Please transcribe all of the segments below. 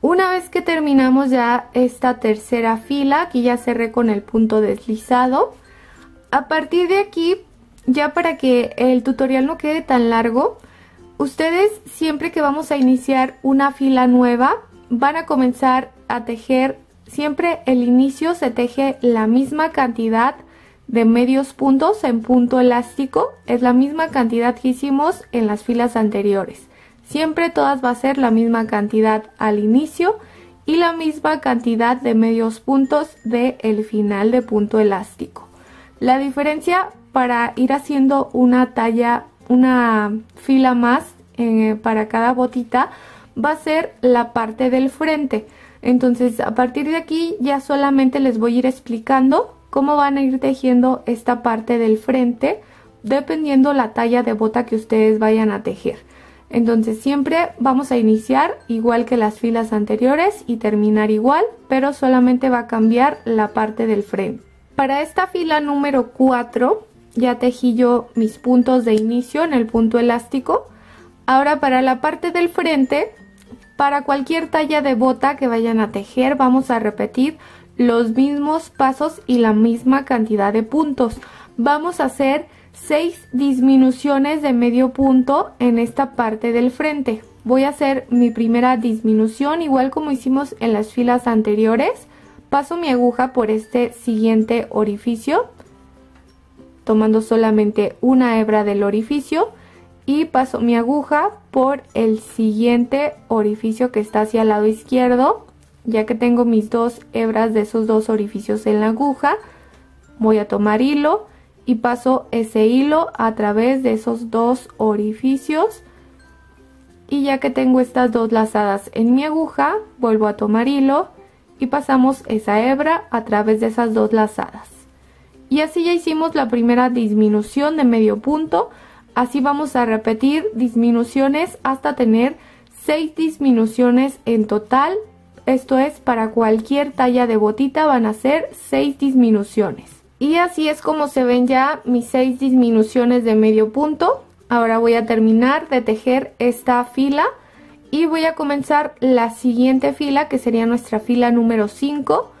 Una vez que terminamos ya esta tercera fila, aquí ya cerré con el punto deslizado. A partir de aquí, ya para que el tutorial no quede tan largo, ustedes siempre que vamos a iniciar una fila nueva, van a comenzar a tejer, siempre el inicio se teje la misma cantidad de medios puntos en punto elástico, es la misma cantidad que hicimos en las filas anteriores. Siempre todas va a ser la misma cantidad al inicio y la misma cantidad de medios puntos del el final de punto elástico. La diferencia para ir haciendo una talla, una fila más eh, para cada botita va a ser la parte del frente. Entonces a partir de aquí ya solamente les voy a ir explicando cómo van a ir tejiendo esta parte del frente dependiendo la talla de bota que ustedes vayan a tejer. Entonces siempre vamos a iniciar igual que las filas anteriores y terminar igual, pero solamente va a cambiar la parte del frente. Para esta fila número 4 ya tejí yo mis puntos de inicio en el punto elástico. Ahora para la parte del frente, para cualquier talla de bota que vayan a tejer vamos a repetir los mismos pasos y la misma cantidad de puntos. Vamos a hacer 6 disminuciones de medio punto en esta parte del frente. Voy a hacer mi primera disminución igual como hicimos en las filas anteriores. Paso mi aguja por este siguiente orificio, tomando solamente una hebra del orificio y paso mi aguja por el siguiente orificio que está hacia el lado izquierdo. Ya que tengo mis dos hebras de esos dos orificios en la aguja, voy a tomar hilo y paso ese hilo a través de esos dos orificios. Y ya que tengo estas dos lazadas en mi aguja vuelvo a tomar hilo y pasamos esa hebra a través de esas dos lazadas. Y así ya hicimos la primera disminución de medio punto. Así vamos a repetir disminuciones hasta tener 6 disminuciones en total esto es para cualquier talla de botita van a ser 6 disminuciones y así es como se ven ya mis seis disminuciones de medio punto. Ahora voy a terminar de tejer esta fila y voy a comenzar la siguiente fila que sería nuestra fila número 5.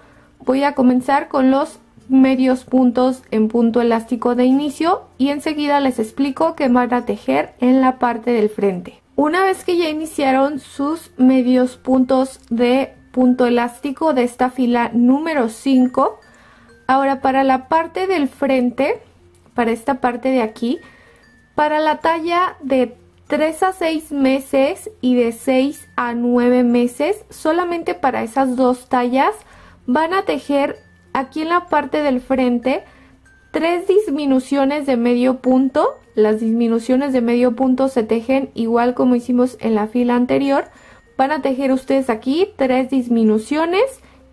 Voy a comenzar con los medios puntos en punto elástico de inicio y enseguida les explico qué van a tejer en la parte del frente. Una vez que ya iniciaron sus medios puntos de punto elástico de esta fila número 5, Ahora para la parte del frente, para esta parte de aquí, para la talla de 3 a 6 meses y de 6 a 9 meses, solamente para esas dos tallas van a tejer aquí en la parte del frente tres disminuciones de medio punto. Las disminuciones de medio punto se tejen igual como hicimos en la fila anterior. Van a tejer ustedes aquí tres disminuciones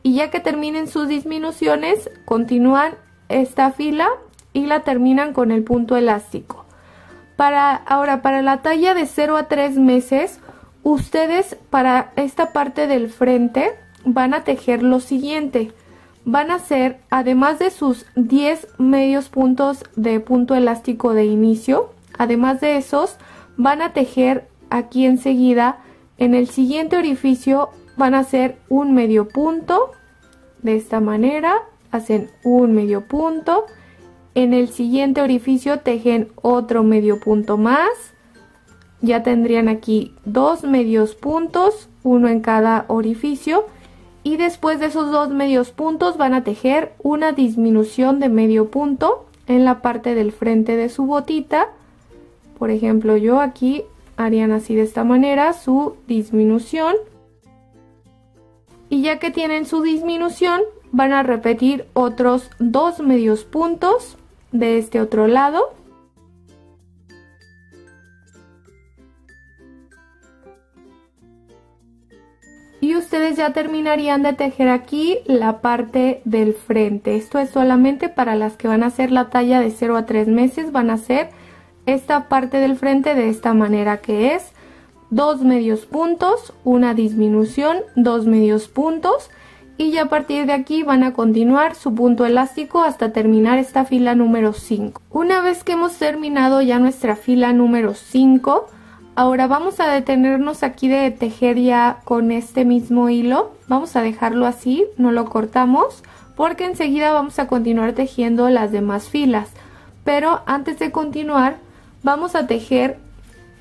y ya que terminen sus disminuciones continúan esta fila y la terminan con el punto elástico. Para, ahora, para la talla de 0 a 3 meses, ustedes para esta parte del frente van a tejer lo siguiente. Van a hacer, además de sus 10 medios puntos de punto elástico de inicio, además de esos, van a tejer aquí enseguida en el siguiente orificio van a hacer un medio punto de esta manera hacen un medio punto en el siguiente orificio tejen otro medio punto más ya tendrían aquí dos medios puntos uno en cada orificio y después de esos dos medios puntos van a tejer una disminución de medio punto en la parte del frente de su botita. Por ejemplo yo aquí harían así de esta manera su disminución. Y ya que tienen su disminución van a repetir otros dos medios puntos de este otro lado y ustedes ya terminarían de tejer aquí la parte del frente esto es solamente para las que van a hacer la talla de 0 a 3 meses van a hacer esta parte del frente de esta manera que es dos medios puntos, una disminución, dos medios puntos y ya a partir de aquí van a continuar su punto elástico hasta terminar esta fila número 5. Una vez que hemos terminado ya nuestra fila número 5, ahora vamos a detenernos aquí de tejer ya con este mismo hilo. Vamos a dejarlo así, no lo cortamos, porque enseguida vamos a continuar tejiendo las demás filas. Pero antes de continuar, vamos a tejer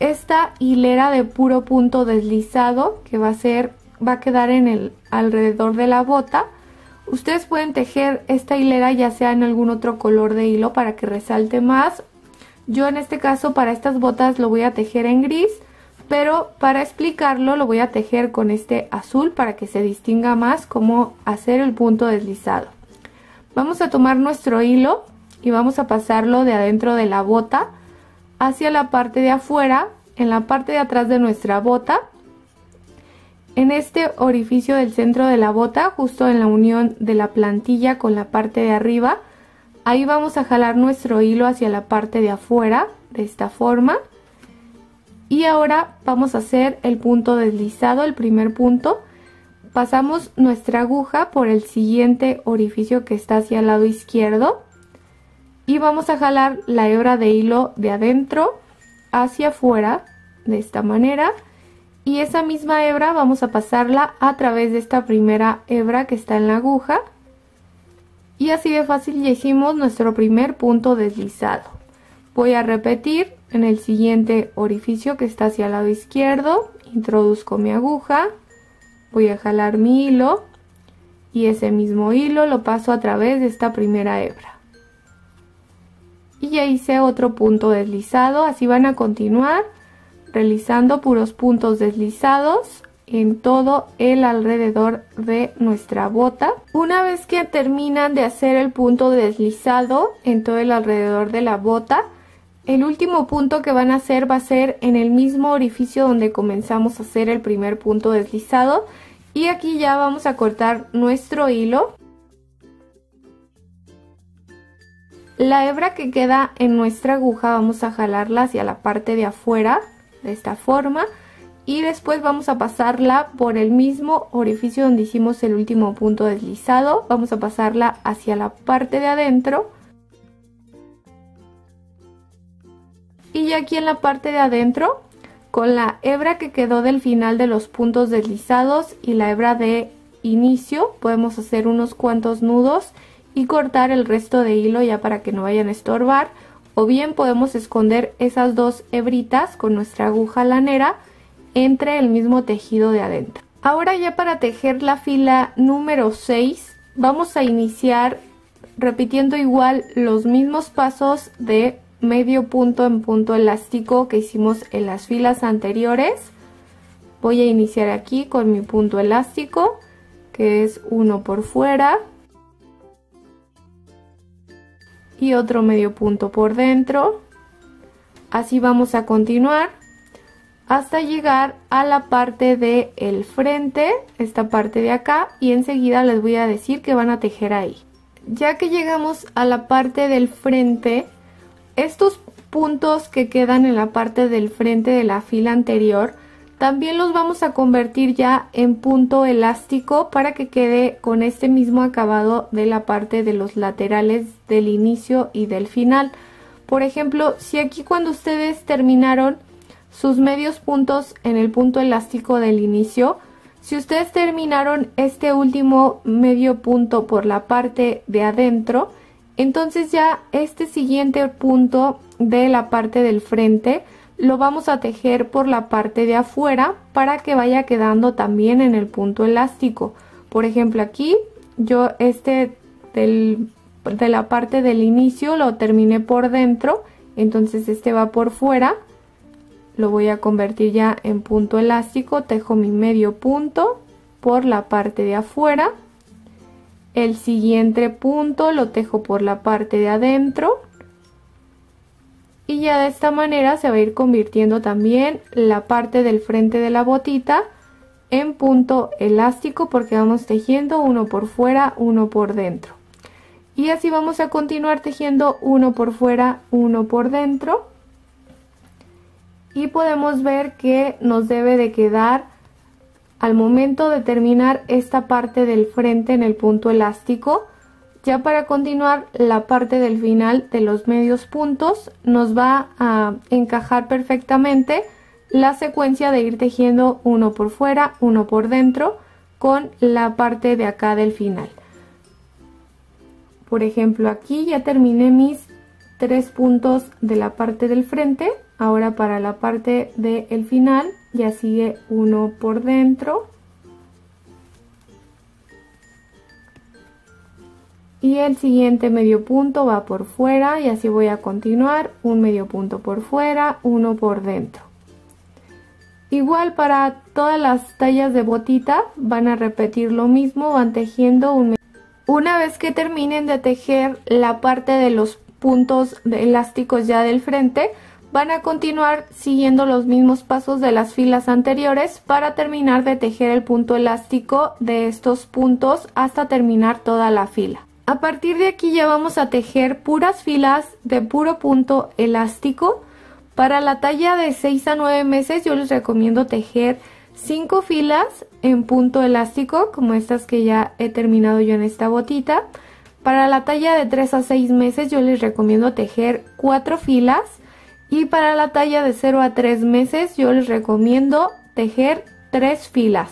esta hilera de puro punto deslizado que va a ser va a quedar en el alrededor de la bota. Ustedes pueden tejer esta hilera ya sea en algún otro color de hilo para que resalte más. Yo en este caso para estas botas lo voy a tejer en gris, pero para explicarlo lo voy a tejer con este azul para que se distinga más cómo hacer el punto deslizado. Vamos a tomar nuestro hilo y vamos a pasarlo de adentro de la bota hacia la parte de afuera, en la parte de atrás de nuestra bota en este orificio del centro de la bota, justo en la unión de la plantilla con la parte de arriba, ahí vamos a jalar nuestro hilo hacia la parte de afuera, de esta forma. Y ahora vamos a hacer el punto deslizado, el primer punto. Pasamos nuestra aguja por el siguiente orificio que está hacia el lado izquierdo. Y vamos a jalar la hebra de hilo de adentro hacia afuera, de esta manera y esa misma hebra vamos a pasarla a través de esta primera hebra que está en la aguja y así de fácil ya hicimos nuestro primer punto deslizado. Voy a repetir en el siguiente orificio que está hacia el lado izquierdo. Introduzco mi aguja. Voy a jalar mi hilo. Y ese mismo hilo lo paso a través de esta primera hebra. Y ya hice otro punto deslizado. Así van a continuar realizando puros puntos deslizados en todo el alrededor de nuestra bota. Una vez que terminan de hacer el punto deslizado en todo el alrededor de la bota, el último punto que van a hacer va a ser en el mismo orificio donde comenzamos a hacer el primer punto deslizado y aquí ya vamos a cortar nuestro hilo. La hebra que queda en nuestra aguja vamos a jalarla hacia la parte de afuera de esta forma y después vamos a pasarla por el mismo orificio donde hicimos el último punto deslizado. Vamos a pasarla hacia la parte de adentro. Y ya aquí en la parte de adentro con la hebra que quedó del final de los puntos deslizados y la hebra de inicio podemos hacer unos cuantos nudos y cortar el resto de hilo ya para que no vayan a estorbar. O bien podemos esconder esas dos hebritas con nuestra aguja lanera entre el mismo tejido de adentro. Ahora ya para tejer la fila número 6 vamos a iniciar repitiendo igual los mismos pasos de medio punto en punto elástico que hicimos en las filas anteriores. Voy a iniciar aquí con mi punto elástico que es uno por fuera y otro medio punto por dentro así vamos a continuar hasta llegar a la parte de el frente esta parte de acá y enseguida les voy a decir que van a tejer ahí ya que llegamos a la parte del frente estos puntos que quedan en la parte del frente de la fila anterior también los vamos a convertir ya en punto elástico para que quede con este mismo acabado de la parte de los laterales del inicio y del final. Por ejemplo, si aquí cuando ustedes terminaron sus medios puntos en el punto elástico del inicio, si ustedes terminaron este último medio punto por la parte de adentro, entonces ya este siguiente punto de la parte del frente lo vamos a tejer por la parte de afuera para que vaya quedando también en el punto elástico. Por ejemplo aquí yo este del, de la parte del inicio lo terminé por dentro, entonces este va por fuera. Lo voy a convertir ya en punto elástico, tejo mi medio punto por la parte de afuera. El siguiente punto lo tejo por la parte de adentro y ya de esta manera se va a ir convirtiendo también la parte del frente de la botita en punto elástico porque vamos tejiendo uno por fuera, uno por dentro. Y así vamos a continuar tejiendo uno por fuera, uno por dentro. Y podemos ver que nos debe de quedar al momento de terminar esta parte del frente en el punto elástico ya para continuar la parte del final de los medios puntos nos va a encajar perfectamente la secuencia de ir tejiendo uno por fuera, uno por dentro con la parte de acá del final. Por ejemplo aquí ya terminé mis tres puntos de la parte del frente, ahora para la parte del final ya sigue uno por dentro. Y el siguiente medio punto va por fuera y así voy a continuar. Un medio punto por fuera uno por dentro. Igual para todas las tallas de botita van a repetir lo mismo van tejiendo un una vez que terminen de tejer la parte de los puntos de elásticos ya del frente van a continuar siguiendo los mismos pasos de las filas anteriores para terminar de tejer el punto elástico de estos puntos hasta terminar toda la fila a partir de aquí ya vamos a tejer puras filas de puro punto elástico. Para la talla de 6 a 9 meses yo les recomiendo tejer 5 filas en punto elástico como estas que ya he terminado yo en esta botita. Para la talla de 3 a 6 meses yo les recomiendo tejer 4 filas y para la talla de 0 a 3 meses yo les recomiendo tejer 3 filas.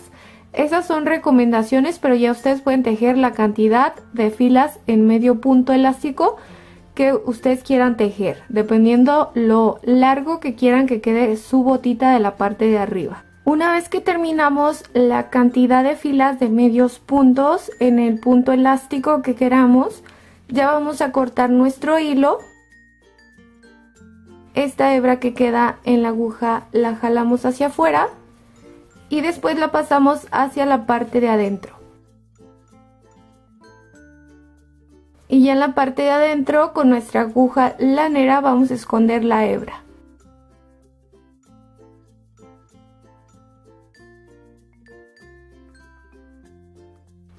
Esas son recomendaciones, pero ya ustedes pueden tejer la cantidad de filas en medio punto elástico que ustedes quieran tejer, dependiendo lo largo que quieran que quede su botita de la parte de arriba. Una vez que terminamos la cantidad de filas de medios puntos en el punto elástico que queramos, ya vamos a cortar nuestro hilo. Esta hebra que queda en la aguja la jalamos hacia afuera y después la pasamos hacia la parte de adentro. Y ya en la parte de adentro con nuestra aguja lanera vamos a esconder la hebra.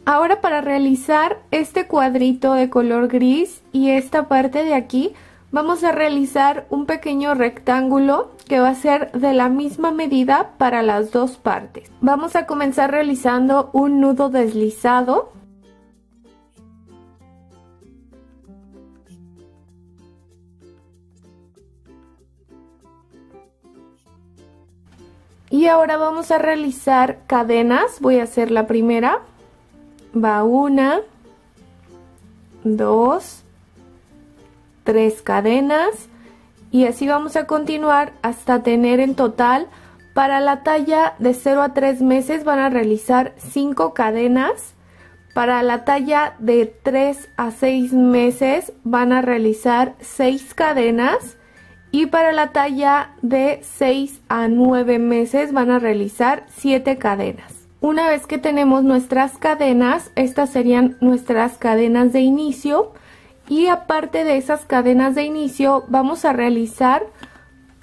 Ahora para realizar este cuadrito de color gris y esta parte de aquí vamos a realizar un pequeño rectángulo que va a ser de la misma medida para las dos partes. Vamos a comenzar realizando un nudo deslizado. Y ahora vamos a realizar cadenas. Voy a hacer la primera. Va una, dos, tres cadenas y así vamos a continuar hasta tener en total para la talla de 0 a 3 meses van a realizar 5 cadenas para la talla de 3 a 6 meses van a realizar 6 cadenas y para la talla de 6 a 9 meses van a realizar 7 cadenas. Una vez que tenemos nuestras cadenas, estas serían nuestras cadenas de inicio y aparte de esas cadenas de inicio vamos a realizar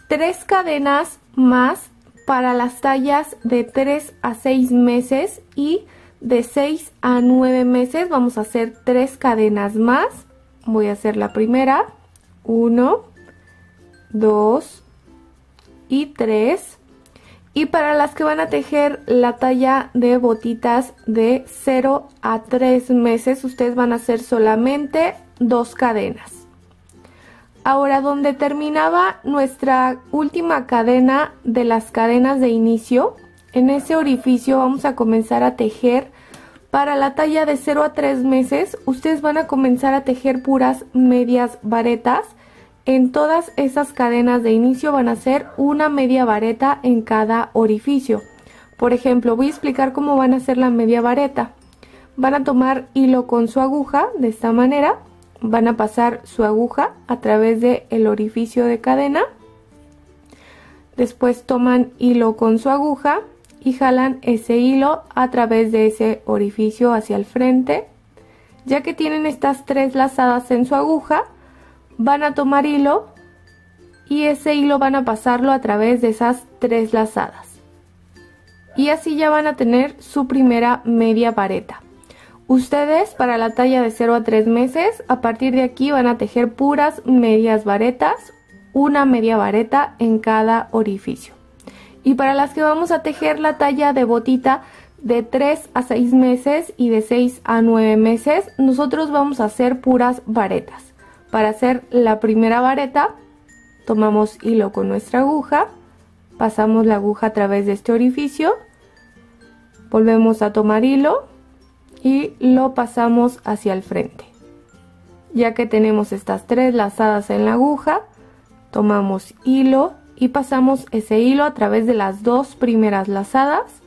tres cadenas más para las tallas de 3 a 6 meses y de 6 a 9 meses. Vamos a hacer tres cadenas más. Voy a hacer la primera 1 2 y 3 y para las que van a tejer la talla de botitas de 0 a 3 meses ustedes van a hacer solamente dos cadenas. Ahora donde terminaba nuestra última cadena de las cadenas de inicio, en ese orificio vamos a comenzar a tejer para la talla de 0 a 3 meses, ustedes van a comenzar a tejer puras medias varetas. En todas esas cadenas de inicio van a ser una media vareta en cada orificio. Por ejemplo, voy a explicar cómo van a hacer la media vareta. Van a tomar hilo con su aguja de esta manera van a pasar su aguja a través del el orificio de cadena. Después toman hilo con su aguja y jalan ese hilo a través de ese orificio hacia el frente. Ya que tienen estas tres lazadas en su aguja, van a tomar hilo y ese hilo van a pasarlo a través de esas tres lazadas. Y así ya van a tener su primera media vareta. Ustedes para la talla de 0 a 3 meses, a partir de aquí van a tejer puras medias varetas, una media vareta en cada orificio. Y para las que vamos a tejer la talla de botita de 3 a 6 meses y de 6 a 9 meses, nosotros vamos a hacer puras varetas. Para hacer la primera vareta, tomamos hilo con nuestra aguja, pasamos la aguja a través de este orificio, volvemos a tomar hilo y lo pasamos hacia el frente. Ya que tenemos estas tres lazadas en la aguja, tomamos hilo y pasamos ese hilo a través de las dos primeras lazadas.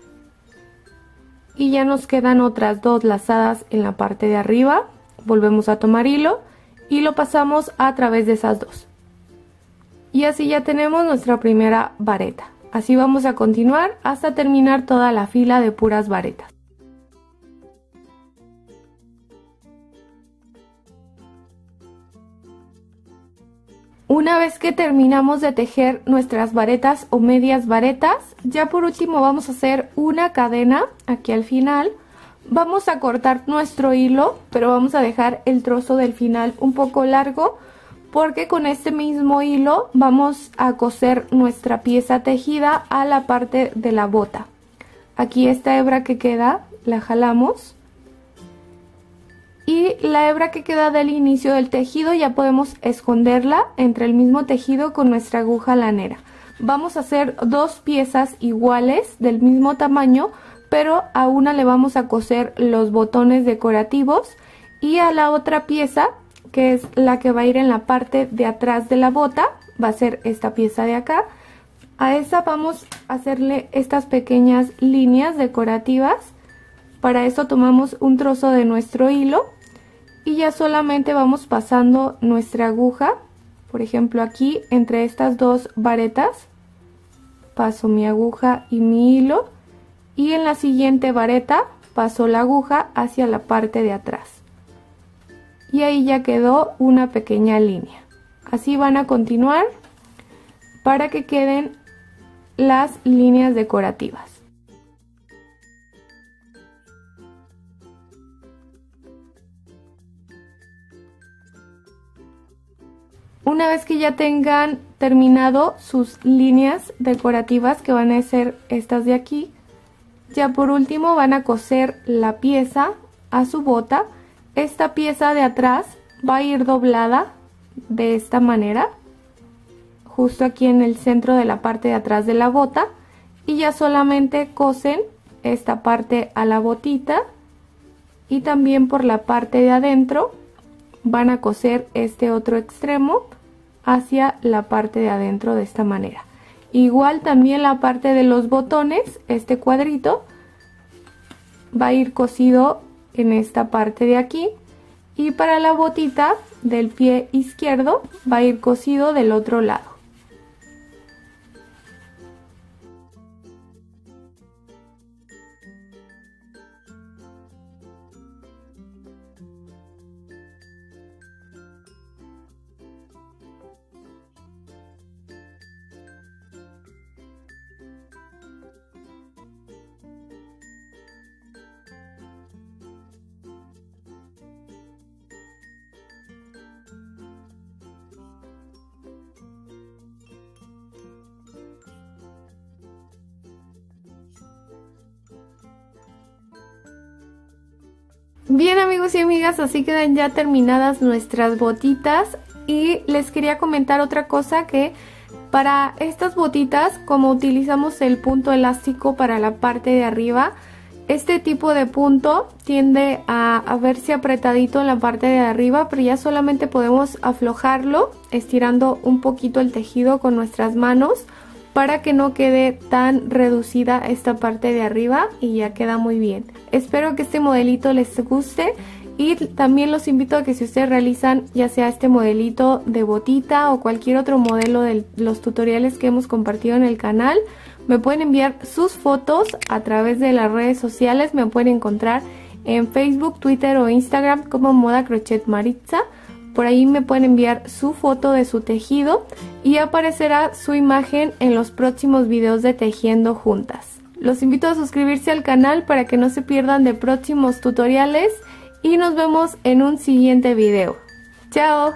Y ya nos quedan otras dos lazadas en la parte de arriba. Volvemos a tomar hilo y lo pasamos a través de esas dos. Y así ya tenemos nuestra primera vareta. Así vamos a continuar hasta terminar toda la fila de puras varetas Una vez que terminamos de tejer nuestras varetas o medias varetas, ya por último vamos a hacer una cadena aquí al final. Vamos a cortar nuestro hilo, pero vamos a dejar el trozo del final un poco largo porque con este mismo hilo vamos a coser nuestra pieza tejida a la parte de la bota. Aquí esta hebra que queda la jalamos y la hebra que queda del inicio del tejido ya podemos esconderla entre el mismo tejido con nuestra aguja lanera. Vamos a hacer dos piezas iguales del mismo tamaño pero a una le vamos a coser los botones decorativos. Y a la otra pieza que es la que va a ir en la parte de atrás de la bota va a ser esta pieza de acá. A esa vamos a hacerle estas pequeñas líneas decorativas. Para eso tomamos un trozo de nuestro hilo y ya solamente vamos pasando nuestra aguja, por ejemplo aquí entre estas dos varetas, paso mi aguja y mi hilo y en la siguiente vareta paso la aguja hacia la parte de atrás. Y ahí ya quedó una pequeña línea. Así van a continuar para que queden las líneas decorativas. Una vez que ya tengan terminado sus líneas decorativas que van a ser estas de aquí, ya por último van a coser la pieza a su bota. Esta pieza de atrás va a ir doblada de esta manera, justo aquí en el centro de la parte de atrás de la bota y ya solamente cosen esta parte a la botita y también por la parte de adentro van a coser este otro extremo hacia la parte de adentro de esta manera. Igual también la parte de los botones, este cuadrito, va a ir cosido en esta parte de aquí. Y para la botita del pie izquierdo va a ir cosido del otro lado. Bien amigos y amigas, así quedan ya terminadas nuestras botitas. Y les quería comentar otra cosa que para estas botitas como utilizamos el punto elástico para la parte de arriba este tipo de punto tiende a, a, verse apretadito en la parte de arriba pero ya solamente podemos aflojarlo estirando un poquito el tejido con nuestras manos para que no quede tan reducida esta parte de arriba y ya queda muy bien. Espero que este modelito les guste y también los invito a que si ustedes realizan ya sea este modelito de botita o cualquier otro modelo de los tutoriales que hemos compartido en el canal, me pueden enviar sus fotos a través de las redes sociales, me pueden encontrar en Facebook, Twitter o Instagram como Moda Crochet Maritza. Por ahí me pueden enviar su foto de su tejido y aparecerá su imagen en los próximos videos de Tejiendo Juntas. Los invito a suscribirse al canal para que no se pierdan de próximos tutoriales y nos vemos en un siguiente video. ¡Chao!